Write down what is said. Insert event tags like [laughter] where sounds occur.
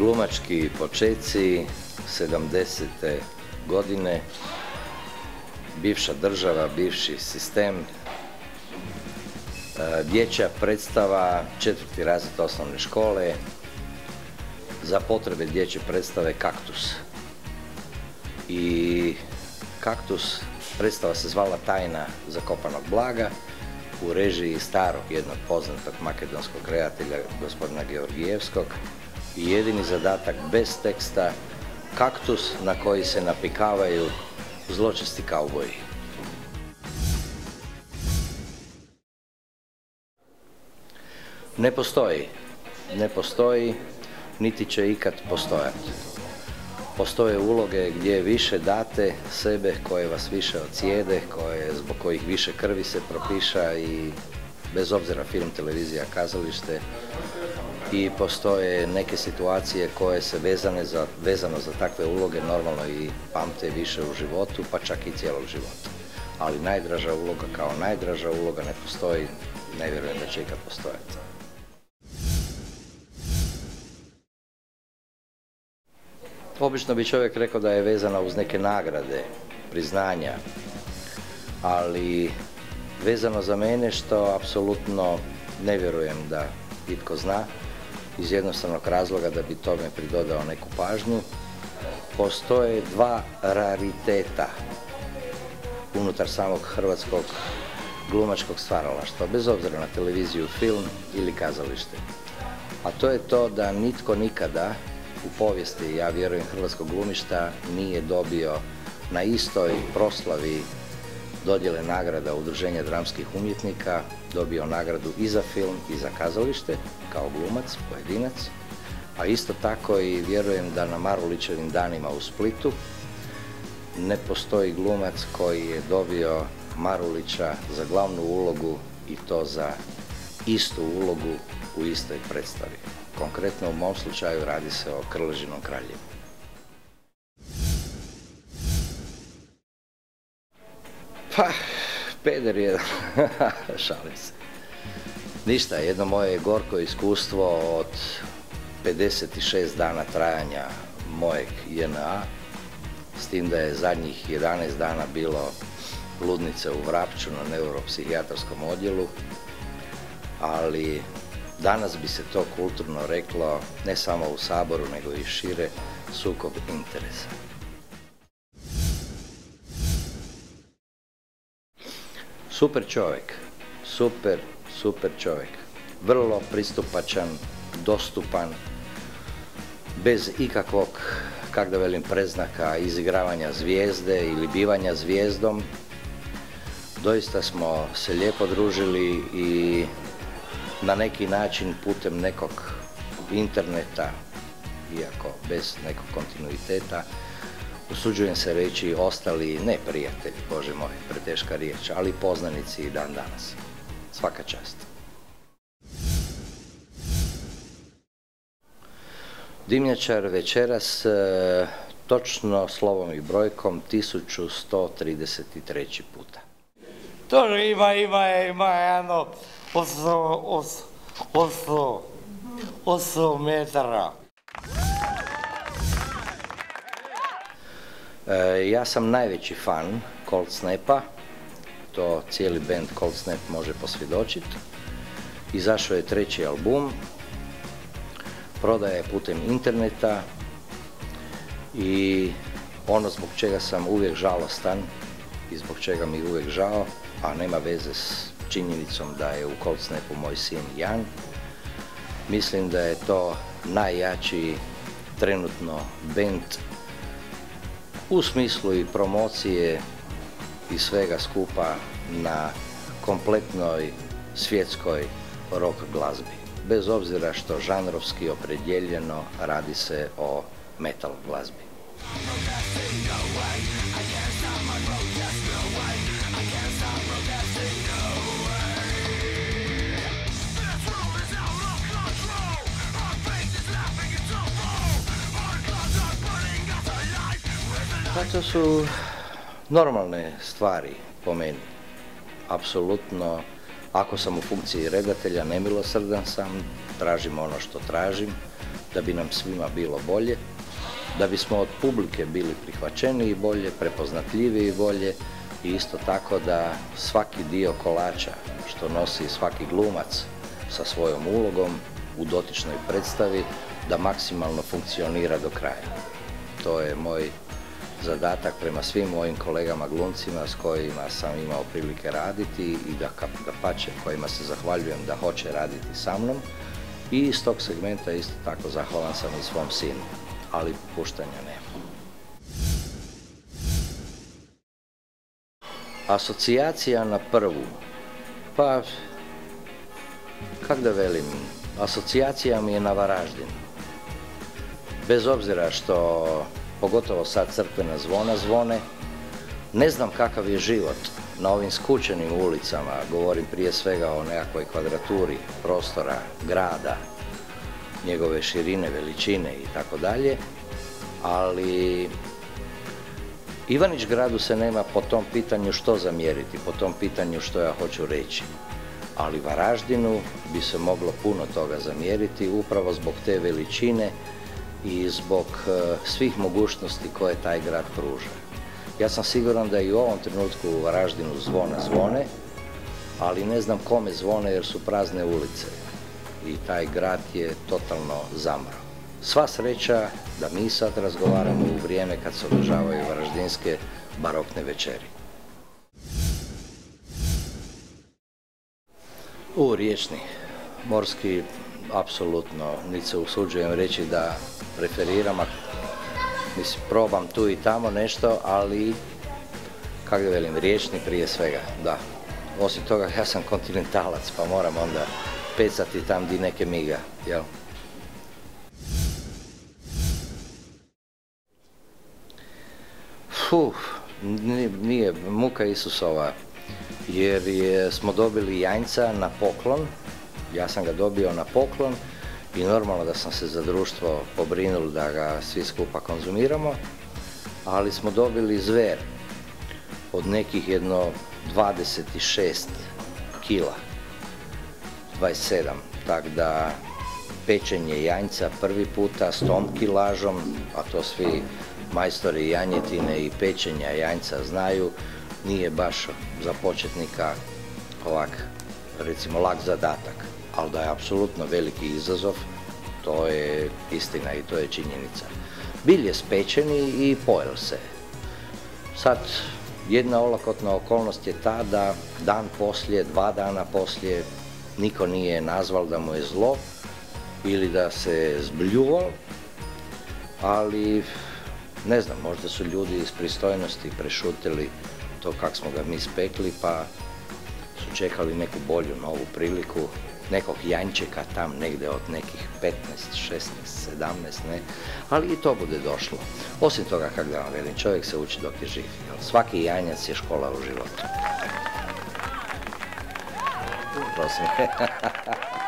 Glumački počeci 70. godine, bivša država, bivši sistem, e, dječja predstava, četvrti razred osnovne škole, za potrebe dječje predstave Kaktus. I Kaktus predstava se zvala Tajna zakopanog blaga u režiji starog jednog poznatog makedonskog kreatelja gospodina Georgijevskog i jedini zadatak bez teksta kaktus na koji se napikavaju zločesti kauboji. Ne postoji. Ne postoji, niti će ikad postojati. Postoje uloge gdje više date sebe, koje vas više ocijede, koje, zbog kojih više krvi se propiša i bez obzira film, televizija, kazalište, i postoje neke situacije koje se vezane za, vezano za takve uloge normalno i pamte više u životu, pa čak i cijelog života. Ali najdraža uloga kao najdraža uloga ne postoji, ne vjerujem da će ikad postojati. Obično bi čovjek rekao da je vezana uz neke nagrade, priznanja, ali vezano za mene što apsolutno ne vjerujem da itko zna, iz jednostavnog razloga da bi tome pridodao neku pažnju. Postoje dva rariteta unutar samog hrvatskog glumačkog stvaralaštva, bez obzira na televiziju, film ili kazalište. A to je to da nitko nikada u povijesti, ja vjerujem, hrvatskog glumišta nije dobio na istoj proslavi dodjele nagrada Udruženja dramskih umjetnika, dobio nagradu i za film i za kazalište, kao glumac, pojedinac, a isto tako i vjerujem da na Marulićevim danima u Splitu ne postoji glumac koji je dobio Marulića za glavnu ulogu i to za istu ulogu u istoj predstavi. Konkretno u mom slučaju radi se o Krležinom kraljevu. Pa, peder je, [laughs] šalim se. Ništa, jedno moje gorko iskustvo od 56 dana trajanja mojeg JNA, s tim da je zadnjih 11 dana bilo ludnice u Vrapču na neuropsihijatarskom odjelu, ali danas bi se to kulturno reklo ne samo u Saboru, nego i šire, sukob interesa. Super čovjek, super, super čovjek. Vrlo pristupačan, dostupan, bez ikakvog, kak da velim, preznaka izigravanja zvijezde ili bivanja zvijezdom. Doista smo se lijepo družili i na neki način putem nekog interneta, iako bez nekog kontinuiteta, usuđujem se reći, ostali ne prijatelji, Bože moj, preteška riječ, ali poznanici i dan danas. Svaka čast. Dimnjačar večeras, e, točno slovom i brojkom, 1133. puta. To ima, ima, ima jedno 8 metara. E, ja sam najveći fan Cold Snapa, to cijeli band Cold Snap može posvjedočiti. Izašao je treći album, prodaje putem interneta. I ono zbog čega sam uvijek žalostan i zbog čega mi je uvijek žao, a nema veze s činjenicom da je u Cold Snapu moj sin Jan, mislim da je to najjači trenutno band u smislu i promocije i svega skupa na kompletnoj svjetskoj rock glazbi. Bez obzira što žanrovski opredjeljeno radi se o metal glazbi. Pa to su normalne stvari po meni. Apsolutno, ako sam u funkciji redatelja, nemilosrdan sam, tražim ono što tražim, da bi nam svima bilo bolje, da bismo od publike bili prihvaćeniji bolje, prepoznatljiviji bolje i isto tako da svaki dio kolača što nosi svaki glumac sa svojom ulogom u dotičnoj predstavi da maksimalno funkcionira do kraja. To je moj zadatak prema svim mojim kolegama glumcima s kojima sam imao prilike raditi i da, da pače kojima se zahvaljujem da hoće raditi sa mnom i iz tog segmenta isto tako zahvalan sam i svom sinu, ali puštanja nema. Asocijacija na prvu, pa kak da velim, asocijacija mi je na Varaždin. Bez obzira što pogotovo sad crkvena zvona zvone. Ne znam kakav je život na ovim skučenim ulicama, govorim prije svega o nekakvoj kvadraturi prostora, grada, njegove širine, veličine i tako dalje, ali Ivanić gradu se nema po tom pitanju što zamjeriti, po tom pitanju što ja hoću reći. Ali Varaždinu bi se moglo puno toga zamjeriti upravo zbog te veličine i zbog e, svih mogućnosti koje taj grad pruža. Ja sam siguran da i u ovom trenutku u Varaždinu zvona zvone, ali ne znam kome zvone jer su prazne ulice i taj grad je totalno zamro. Sva sreća da mi sad razgovaramo u vrijeme kad se održavaju varaždinske barokne večeri. U riječni, morski, apsolutno, niti se usuđujem reći da preferiram, mislim, probam tu i tamo nešto, ali, kako da velim, riječni prije svega, da. Osim toga, ja sam kontinentalac, pa moram onda pecati tam di neke miga, jel? Fuh, nije muka Isusova, jer je, smo dobili janjca na poklon, ja sam ga dobio na poklon, i normalno da sam se za društvo pobrinuli da ga svi skupa konzumiramo, ali smo dobili zver od nekih jedno 26 kila, 27, tak da pečenje janjca prvi puta s tom kilažom, a to svi majstori janjetine i pečenja janjca znaju, nije baš za početnika ovak, recimo, lak zadatak ali da je apsolutno veliki izazov, to je istina i to je činjenica. Bilj je spečeni i pojel se. Sad, jedna olakotna okolnost je ta da dan poslije, dva dana poslije, niko nije nazval da mu je zlo ili da se zbljuvo, ali ne znam, možda su ljudi iz pristojnosti prešutili to kako smo ga mi spekli, pa su čekali neku bolju novu priliku nekog jančeka tam negdje od nekih 15, 16, 17, ne, ali i to bude došlo. Osim toga, kako da vam velim, čovjek se uči dok je živ. Svaki janjac je škola u životu. Prosim. [laughs]